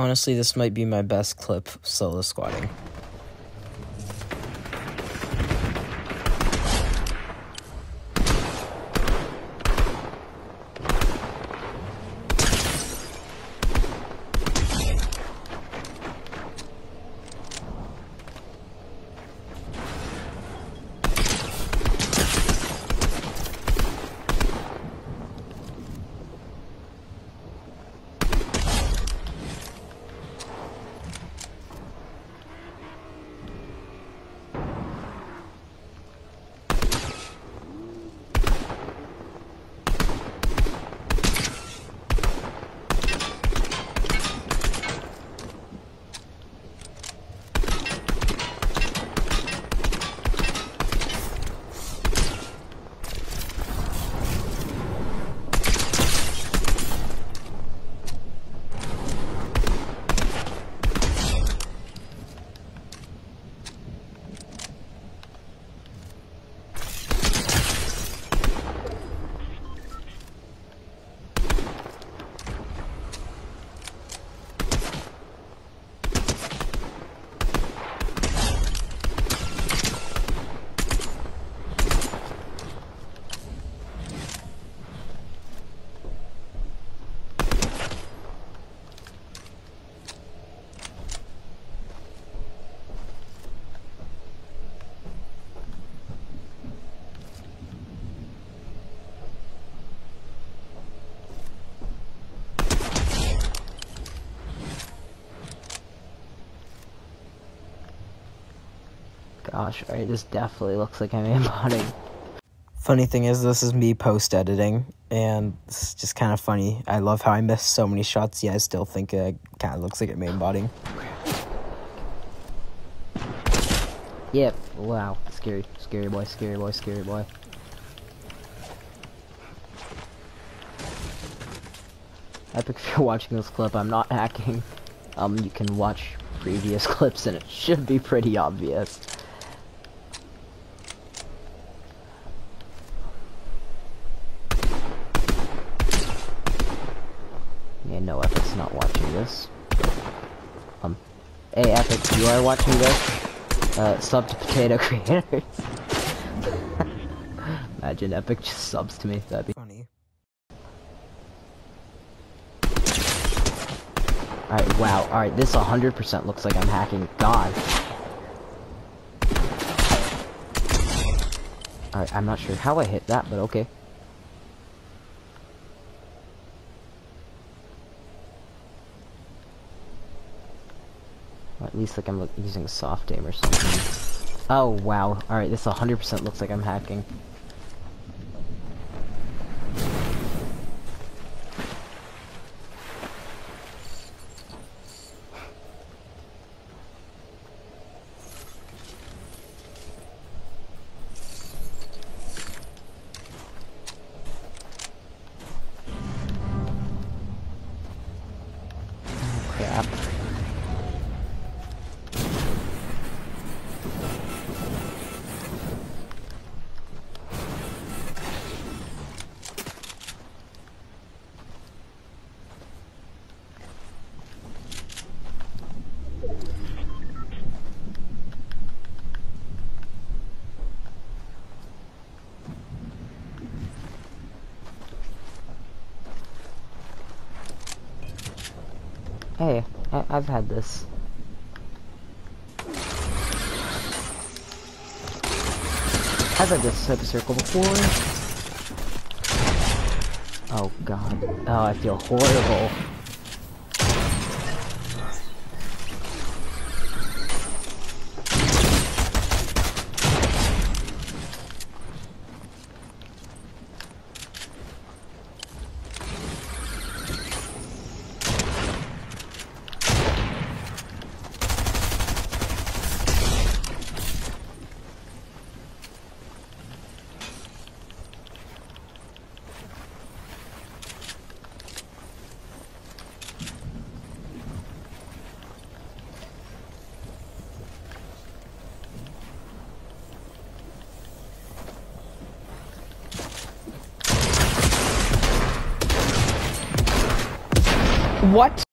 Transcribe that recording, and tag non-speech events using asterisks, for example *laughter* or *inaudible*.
Honestly, this might be my best clip solo squadding. Gosh, alright, this definitely looks like I'm aimbotting. *laughs* Funny thing is, this is me post editing, and it's just kind of funny. I love how I missed so many shots, yet I still think it kind of looks like I'm aimbotting. Yep, wow, scary, scary boy, scary boy, scary boy. Epic, *laughs* if you're watching this clip, I'm not hacking. Um, you can watch previous *laughs* clips and it should be pretty obvious. no, Epic's not watching this. Um, hey, Epic, you are watching this? Uh, sub to Potato *laughs* Creators. Imagine Epic just subs to me, that'd be funny. Alright, wow, alright, this 100% looks like I'm hacking. God. Alright, I'm not sure how I hit that, but okay. At least like I'm using soft aim or something. Oh wow, alright, this 100% looks like I'm hacking. Hey, I I've had this. I've had this type of circle before. Oh god. Oh, I feel horrible. What?